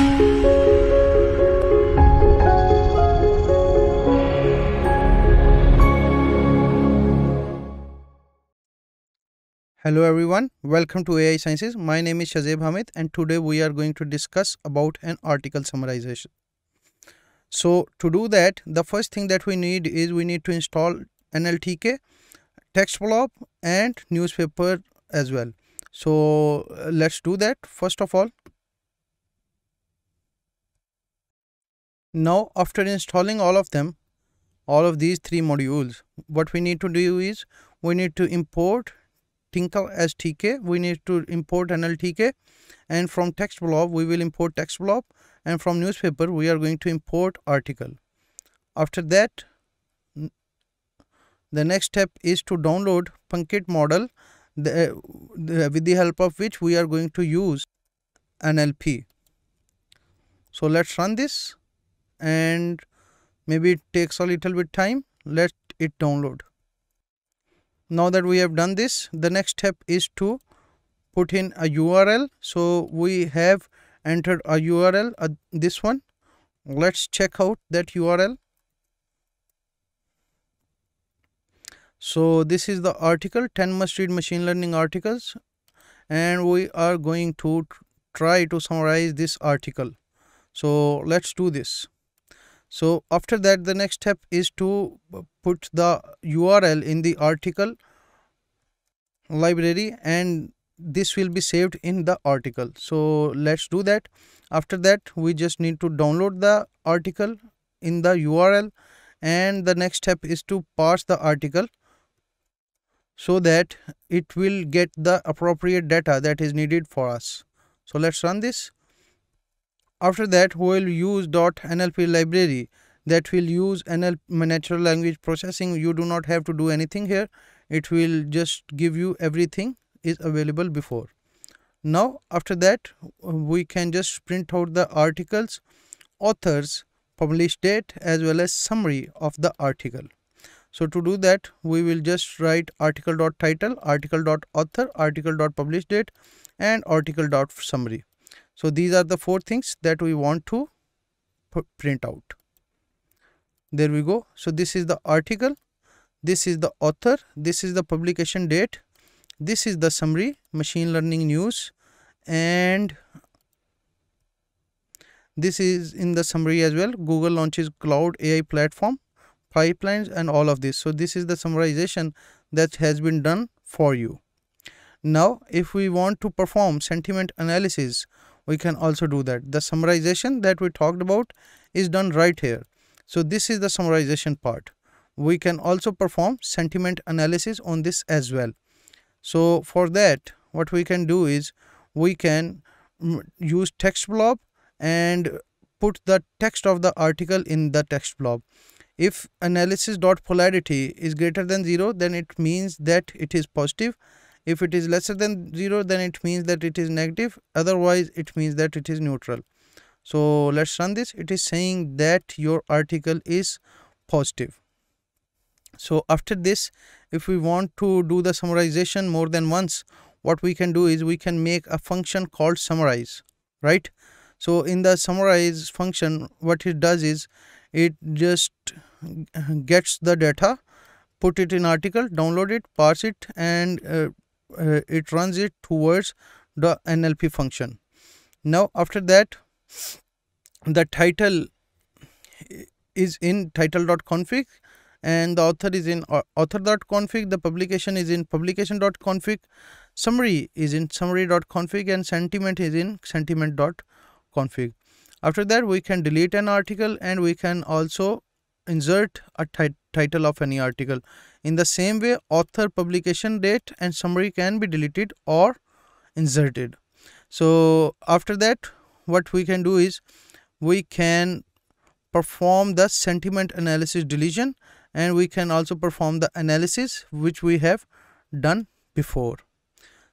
Hello everyone, welcome to AI Sciences. My name is Shazeb Hamid and today we are going to discuss about an article summarization. So to do that, the first thing that we need is we need to install NLTK, TextBlob and newspaper as well. So let's do that first of all. Now after installing all of them, all of these three modules, what we need to do is we need to import Tkinter as TK, we need to import NLTK and from text blob we will import text blob and from newspaper we are going to import article. After that the next step is to download Punkt model the, the, with the help of which we are going to use NLP. So let's run this and maybe it takes a little bit time let it download. Now that we have done this the next step is to put in a url so we have entered a url uh, this one. Let's check out that url so this is the article 10 must read machine learning articles. And we are going to try to summarize this article. So let's do this so after that the next step is to uh, put the url in the article library and this will be saved in the article. So let's do that. After that we just need to download the article in the url and the next step is to parse the article so that it will get the appropriate data that is needed for us. So let's run this after that we will use dot .nlp library that will use NL natural language processing. You do not have to do anything here. It will just give you everything is available before. Now after that we can just print out the articles, authors, publish date as well as summary of the article. So to do that we will just write article dot title, article dot author, article dot publish date and article dot summary. So these are the four things that we want to print out. There we go. So this is the article. This is the author. This is the publication date. This is the summary, machine learning news. And this is in the summary as well. Google launches cloud AI platform, pipelines and all of this. So this is the summarization that has been done for you. Now, if we want to perform sentiment analysis we can also do that. The summarization that we talked about is done right here. So this is the summarization part. We can also perform sentiment analysis on this as well. So for that what we can do is we can mm, use text blob and put the text of the article in the text blob. If analysis dot polarity is greater than 0 then it means that it is positive if it is lesser than 0 then it means that it is negative. Otherwise it means that it is neutral. So let's run this. It is saying that your article is positive. So after this if we want to do the summarization more than once what we can do is we can make a function called summarize right? So in the summarize function what it does is it just gets the data put it in article download it parse it and uh, uh, it runs it towards the NLP function. Now after that the title is in title.config and the author is in author.config the publication is in publication.config summary is in summary.config and sentiment is in sentiment.config after that we can delete an article and we can also insert a title of any article in the same way, author, publication date and summary can be deleted or inserted. So after that, what we can do is we can perform the sentiment analysis deletion and we can also perform the analysis which we have done before.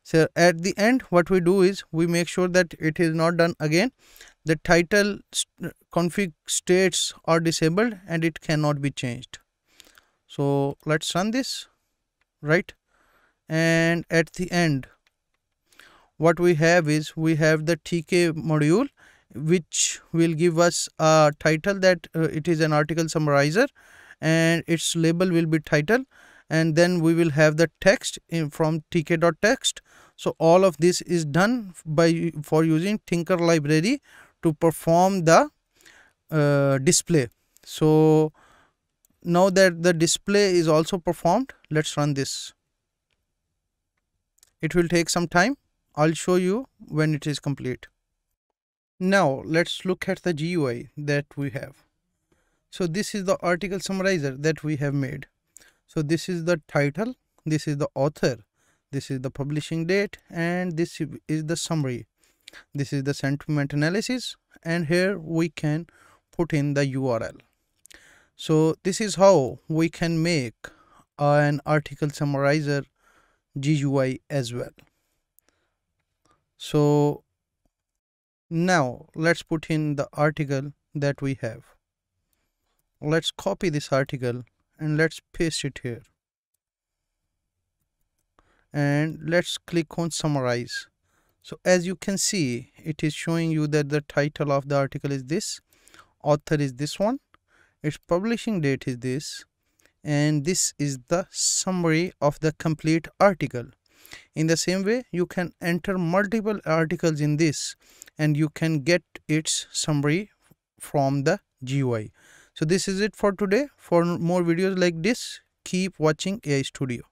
So at the end what we do is we make sure that it is not done again. The title config states are disabled and it cannot be changed so let's run this right? And at the end what we have is we have the tk module which will give us a title that uh, it is an article summarizer and its label will be title and then we will have the text in from tk.text so all of this is done by for using Tkinter library to perform the uh, display. So now that the display is also performed let's run this. It will take some time. I'll show you when it is complete. Now let's look at the gui that we have. So this is the article summarizer that we have made. So this is the title this is the author this is the publishing date and this is the summary. This is the sentiment analysis and here we can put in the url so this is how we can make an article summarizer GUI as well. So now let's put in the article that we have. Let's copy this article and let's paste it here. And let's click on summarize. So as you can see it is showing you that the title of the article is this author is this one its publishing date is this and this is the summary of the complete article. In the same way you can enter multiple articles in this and you can get its summary from the GUI so this is it for today. For more videos like this keep watching AI Studio